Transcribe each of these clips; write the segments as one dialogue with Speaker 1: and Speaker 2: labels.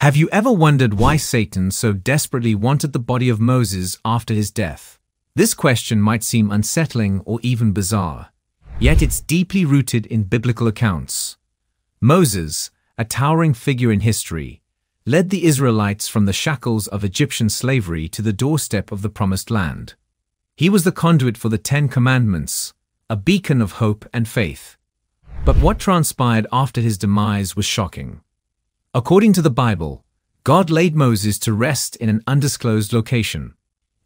Speaker 1: Have you ever wondered why Satan so desperately wanted the body of Moses after his death? This question might seem unsettling or even bizarre, yet it's deeply rooted in biblical accounts. Moses, a towering figure in history, led the Israelites from the shackles of Egyptian slavery to the doorstep of the Promised Land. He was the conduit for the Ten Commandments, a beacon of hope and faith. But what transpired after his demise was shocking. According to the Bible, God laid Moses to rest in an undisclosed location.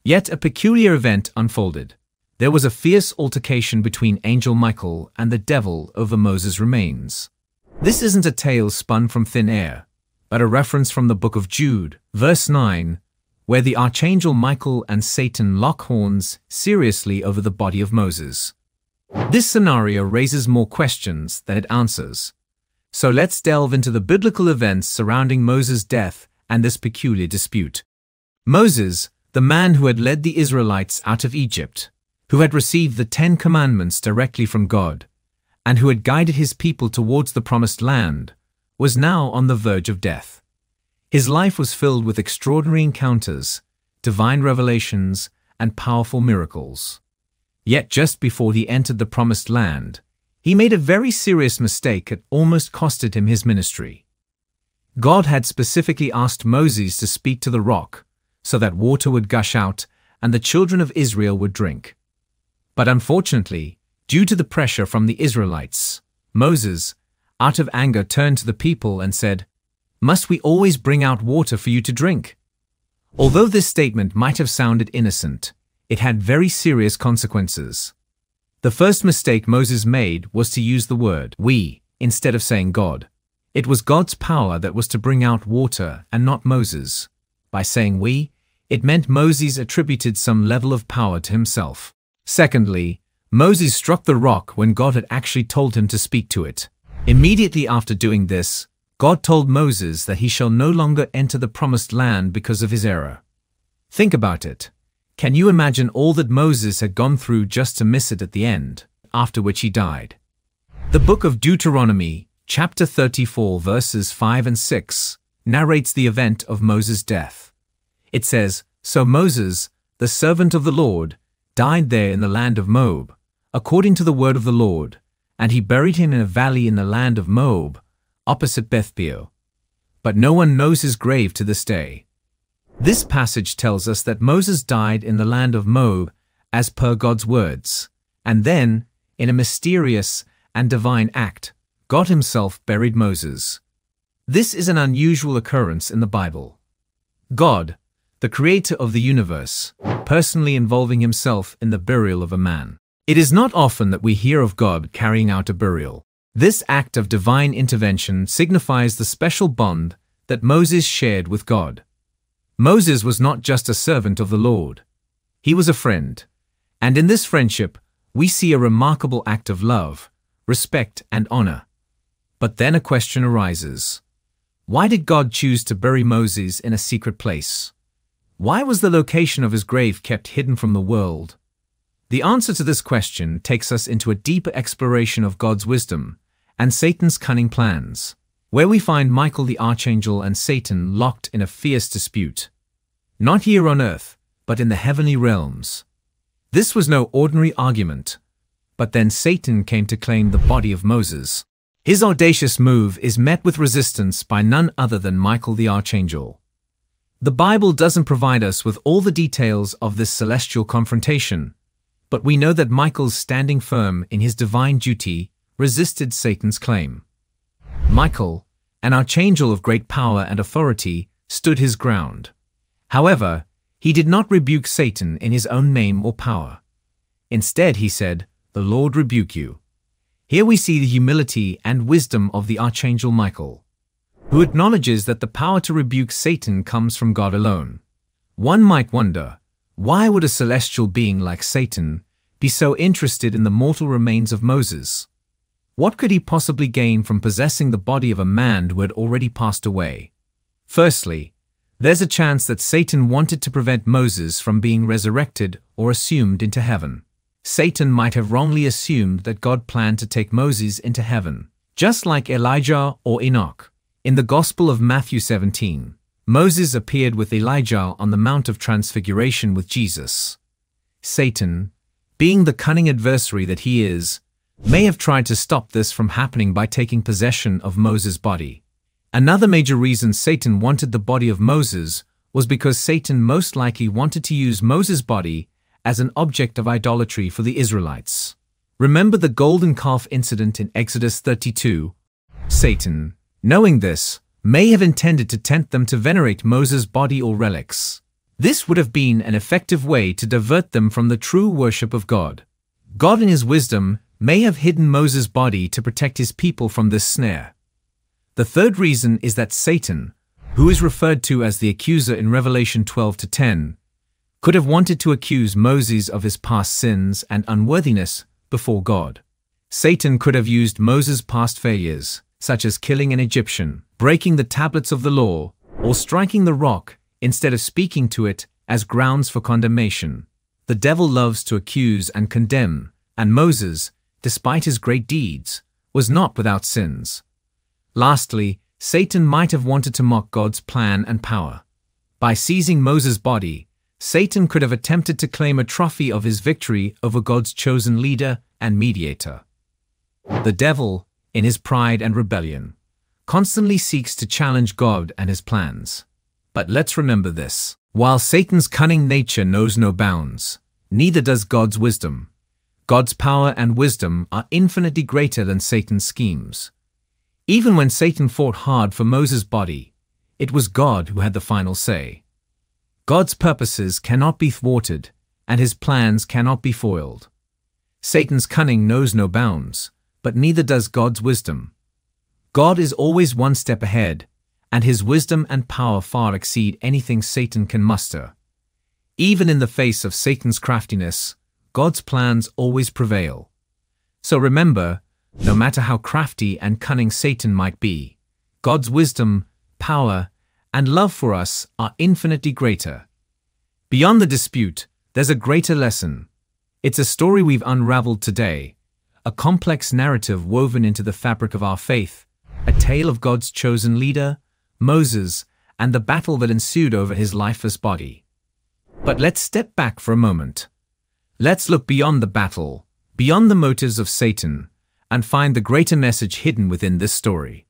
Speaker 1: Yet a peculiar event unfolded. There was a fierce altercation between Angel Michael and the devil over Moses' remains. This isn't a tale spun from thin air, but a reference from the book of Jude, verse 9, where the archangel Michael and Satan lock horns seriously over the body of Moses. This scenario raises more questions than it answers. So let's delve into the biblical events surrounding Moses' death and this peculiar dispute. Moses, the man who had led the Israelites out of Egypt, who had received the Ten Commandments directly from God, and who had guided his people towards the Promised Land, was now on the verge of death. His life was filled with extraordinary encounters, divine revelations, and powerful miracles. Yet just before he entered the Promised Land, he made a very serious mistake that almost costed him his ministry. God had specifically asked Moses to speak to the rock so that water would gush out and the children of Israel would drink. But unfortunately, due to the pressure from the Israelites, Moses, out of anger, turned to the people and said, Must we always bring out water for you to drink? Although this statement might have sounded innocent, it had very serious consequences. The first mistake Moses made was to use the word we instead of saying God. It was God's power that was to bring out water and not Moses. By saying we, it meant Moses attributed some level of power to himself. Secondly, Moses struck the rock when God had actually told him to speak to it. Immediately after doing this, God told Moses that he shall no longer enter the promised land because of his error. Think about it. Can you imagine all that Moses had gone through just to miss it at the end, after which he died? The book of Deuteronomy, chapter 34, verses 5 and 6, narrates the event of Moses' death. It says, So Moses, the servant of the Lord, died there in the land of Moab, according to the word of the Lord, and he buried him in a valley in the land of Moab, opposite Beth-peor. But no one knows his grave to this day. This passage tells us that Moses died in the land of Moab as per God's words, and then, in a mysterious and divine act, God himself buried Moses. This is an unusual occurrence in the Bible. God, the creator of the universe, personally involving himself in the burial of a man. It is not often that we hear of God carrying out a burial. This act of divine intervention signifies the special bond that Moses shared with God. Moses was not just a servant of the Lord. He was a friend. And in this friendship, we see a remarkable act of love, respect, and honor. But then a question arises. Why did God choose to bury Moses in a secret place? Why was the location of his grave kept hidden from the world? The answer to this question takes us into a deeper exploration of God's wisdom and Satan's cunning plans where we find Michael the Archangel and Satan locked in a fierce dispute. Not here on earth, but in the heavenly realms. This was no ordinary argument. But then Satan came to claim the body of Moses. His audacious move is met with resistance by none other than Michael the Archangel. The Bible doesn't provide us with all the details of this celestial confrontation, but we know that Michael's standing firm in his divine duty resisted Satan's claim. Michael, an archangel of great power and authority, stood his ground. However, he did not rebuke Satan in his own name or power. Instead, he said, The Lord rebuke you. Here we see the humility and wisdom of the archangel Michael, who acknowledges that the power to rebuke Satan comes from God alone. One might wonder, why would a celestial being like Satan be so interested in the mortal remains of Moses? What could he possibly gain from possessing the body of a man who had already passed away? Firstly, there's a chance that Satan wanted to prevent Moses from being resurrected or assumed into heaven. Satan might have wrongly assumed that God planned to take Moses into heaven, just like Elijah or Enoch. In the Gospel of Matthew 17, Moses appeared with Elijah on the Mount of Transfiguration with Jesus. Satan, being the cunning adversary that he is, may have tried to stop this from happening by taking possession of Moses' body. Another major reason Satan wanted the body of Moses was because Satan most likely wanted to use Moses' body as an object of idolatry for the Israelites. Remember the golden calf incident in Exodus 32? Satan, knowing this, may have intended to tempt them to venerate Moses' body or relics. This would have been an effective way to divert them from the true worship of God. God in his wisdom may have hidden Moses' body to protect his people from this snare. The third reason is that Satan, who is referred to as the accuser in Revelation 12 to 10, could have wanted to accuse Moses of his past sins and unworthiness before God. Satan could have used Moses' past failures, such as killing an Egyptian, breaking the tablets of the law, or striking the rock instead of speaking to it as grounds for condemnation. The devil loves to accuse and condemn, and Moses, despite his great deeds, was not without sins. Lastly, Satan might have wanted to mock God's plan and power. By seizing Moses' body, Satan could have attempted to claim a trophy of his victory over God's chosen leader and mediator. The devil, in his pride and rebellion, constantly seeks to challenge God and his plans. But let's remember this. While Satan's cunning nature knows no bounds, neither does God's wisdom. God's power and wisdom are infinitely greater than Satan's schemes. Even when Satan fought hard for Moses' body, it was God who had the final say. God's purposes cannot be thwarted, and his plans cannot be foiled. Satan's cunning knows no bounds, but neither does God's wisdom. God is always one step ahead, and his wisdom and power far exceed anything Satan can muster. Even in the face of Satan's craftiness, God's plans always prevail. So remember, no matter how crafty and cunning Satan might be, God's wisdom, power, and love for us are infinitely greater. Beyond the dispute, there's a greater lesson. It's a story we've unraveled today, a complex narrative woven into the fabric of our faith, a tale of God's chosen leader, Moses, and the battle that ensued over his lifeless body. But let's step back for a moment. Let's look beyond the battle, beyond the motives of Satan, and find the greater message hidden within this story.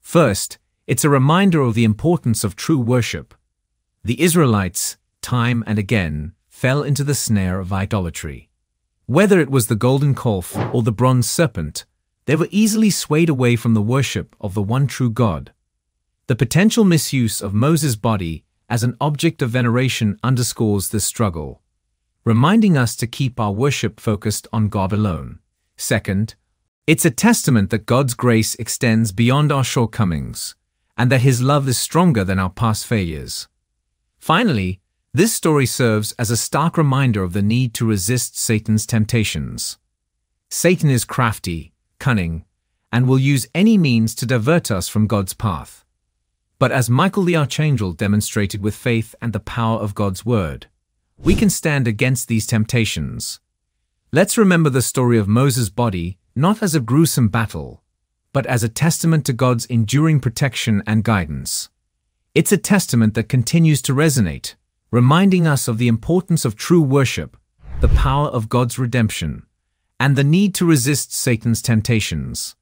Speaker 1: First, it's a reminder of the importance of true worship. The Israelites, time and again, fell into the snare of idolatry. Whether it was the golden calf or the bronze serpent, they were easily swayed away from the worship of the one true God. The potential misuse of Moses' body as an object of veneration underscores this struggle, reminding us to keep our worship focused on God alone. Second, it's a testament that God's grace extends beyond our shortcomings and that his love is stronger than our past failures. Finally, this story serves as a stark reminder of the need to resist Satan's temptations. Satan is crafty, cunning, and will use any means to divert us from God's path. But as Michael the Archangel demonstrated with faith and the power of God's Word, we can stand against these temptations. Let's remember the story of Moses' body not as a gruesome battle, but as a testament to God's enduring protection and guidance. It's a testament that continues to resonate, reminding us of the importance of true worship, the power of God's redemption, and the need to resist Satan's temptations.